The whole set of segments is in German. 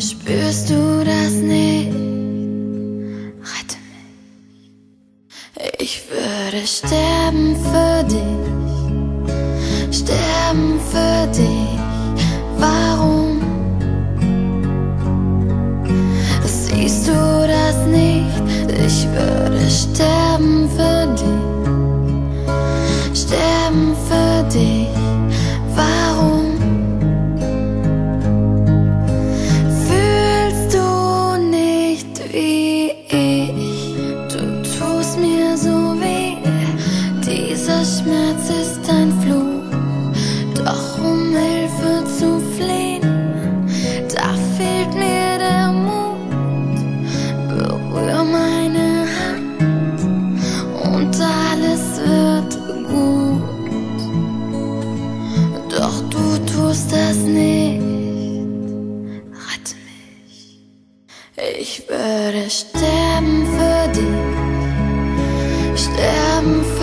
Spürst du das nicht? Rette mich. Ich würde sterben für dich, sterben für dich. Warum? Dieser Schmerz ist ein Fluch, doch um Hilfe zu flehen, da fehlt mir der Mut. Berühr meine Hand und alles wird gut. Doch du tust das nicht, rette mich. Ich würde sterben für dich, sterben für dich.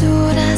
duras